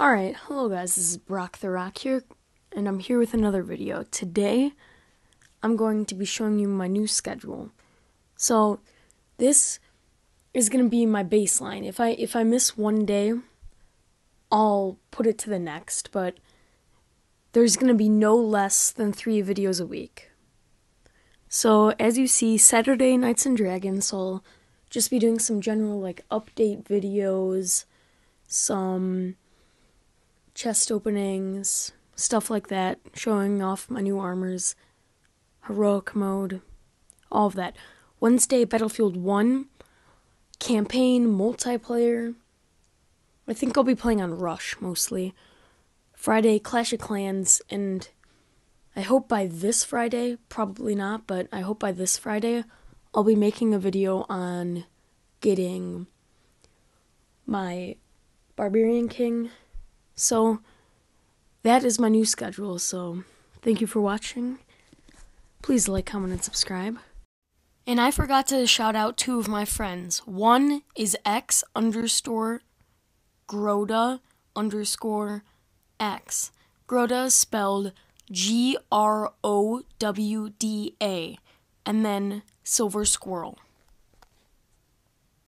Alright, hello guys, this is Brock the Rock here, and I'm here with another video. Today, I'm going to be showing you my new schedule. So, this is going to be my baseline. If I if I miss one day, I'll put it to the next, but there's going to be no less than 3 videos a week. So, as you see, Saturday Knights and Dragons, so I'll just be doing some general like update videos, some chest openings, stuff like that, showing off my new armors, heroic mode, all of that. Wednesday, Battlefield 1, campaign, multiplayer. I think I'll be playing on Rush mostly. Friday, Clash of Clans, and I hope by this Friday, probably not, but I hope by this Friday, I'll be making a video on getting my Barbarian King so that is my new schedule. So thank you for watching. Please like, comment, and subscribe. And I forgot to shout out two of my friends. One is X underscore growda underscore X. Growda is spelled G R O W D A. And then Silver Squirrel.